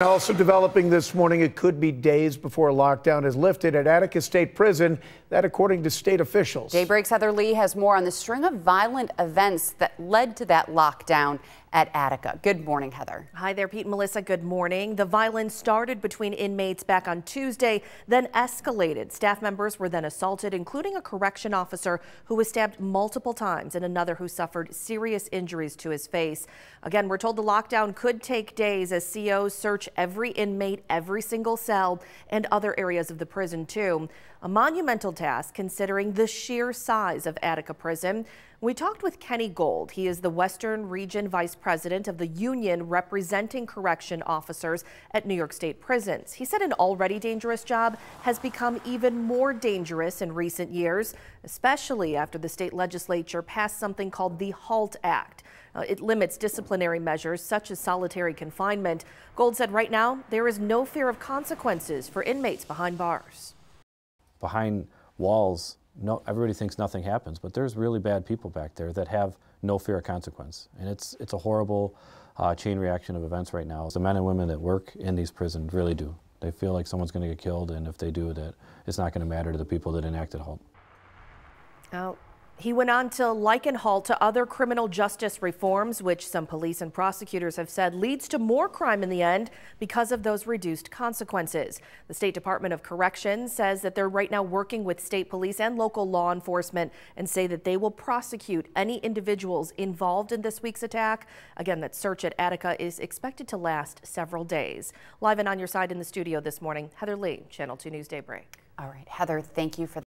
Also developing this morning, it could be days before a lockdown is lifted at Attica State Prison. That, according to state officials. Daybreak's Heather Lee has more on the string of violent events that led to that lockdown at Attica. Good morning, Heather. Hi there, Pete and Melissa. Good morning. The violence started between inmates back on Tuesday, then escalated. Staff members were then assaulted, including a correction officer who was stabbed multiple times and another who suffered serious injuries to his face. Again, we're told the lockdown could take days as COs search every inmate, every single cell, and other areas of the prison, too. A monumental task considering the sheer size of Attica Prison. We talked with Kenny Gold. He is the Western Region Vice President of the union representing correction officers at New York State prisons. He said an already dangerous job has become even more dangerous in recent years, especially after the state legislature passed something called the HALT Act. Uh, it limits disciplinary measures such as solitary confinement. Gold said right now there is no fear of consequences for inmates behind bars behind walls, no, everybody thinks nothing happens, but there's really bad people back there that have no fear of consequence. And it's, it's a horrible uh, chain reaction of events right now. The men and women that work in these prisons really do. They feel like someone's going to get killed, and if they do, that it's not going to matter to the people that enacted HALT. He went on to liken HALT to other criminal justice reforms, which some police and prosecutors have said leads to more crime in the end because of those reduced consequences. The State Department of Corrections says that they're right now working with state police and local law enforcement and say that they will prosecute any individuals involved in this week's attack. Again, that search at Attica is expected to last several days. Live and on your side in the studio this morning, Heather Lee, Channel 2 News Daybreak. All right, Heather, thank you for